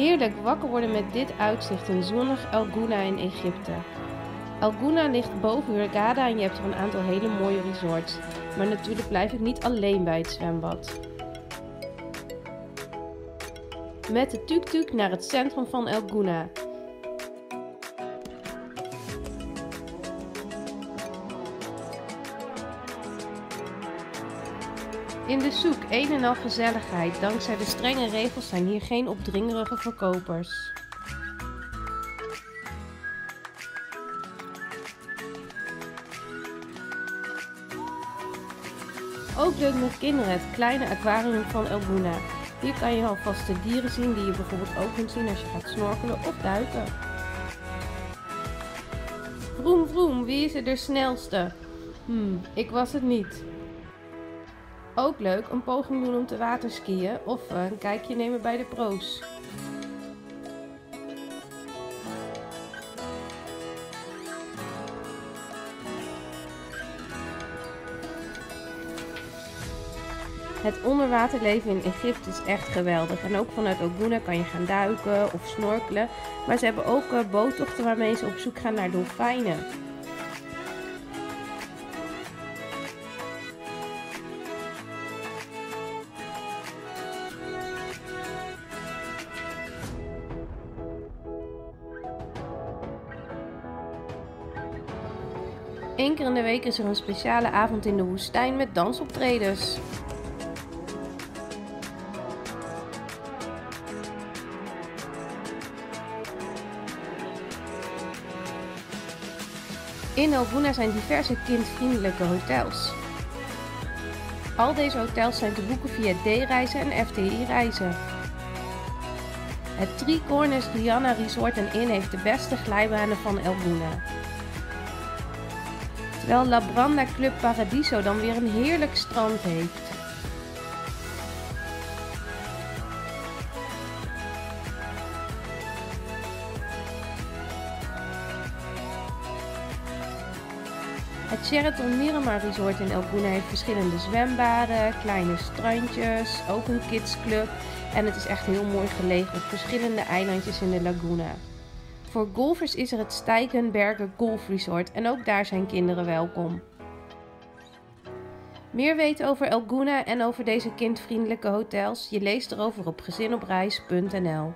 Heerlijk wakker worden met dit uitzicht in zonnig El in Egypte. El ligt boven Hurghada en je hebt er een aantal hele mooie resorts. Maar natuurlijk blijf ik niet alleen bij het zwembad. Met de tuk-tuk naar het centrum van El Gouna. In de zoek een en al gezelligheid. Dankzij de strenge regels zijn hier geen opdringerige verkopers. Ook leuk met kinderen het kleine aquarium van El Gouna. Hier kan je alvast de dieren zien die je bijvoorbeeld ook kunt zien als je gaat snorkelen of duiken. Vroom vroom, wie is er de snelste? Hmm, ik was het niet. Ook leuk een poging doen om te waterskiën of een kijkje nemen bij de pro's. Het onderwaterleven in Egypte is echt geweldig. En ook vanuit Oguna kan je gaan duiken of snorkelen. Maar ze hebben ook eh, boottochten waarmee ze op zoek gaan naar dolfijnen. Eén keer in de week is er een speciale avond in de woestijn met dansoptredens. In Elbuna zijn diverse kindvriendelijke hotels. Al deze hotels zijn te boeken via D-reizen en FTI-reizen. Het Three Corners Rihanna Resort Inn heeft de beste glijbanen van Elbuna. Terwijl La Branda Club Paradiso dan weer een heerlijk strand heeft. Het Sheraton Miramar Resort in El Gouna heeft verschillende zwembaden, kleine strandjes, ook een kidsclub en het is echt heel mooi gelegen op verschillende eilandjes in de laguna. Voor golfers is er het Steigenberger Golf Resort en ook daar zijn kinderen welkom. Meer weten over El Gouna en over deze kindvriendelijke hotels? Je leest erover op gezinopreis.nl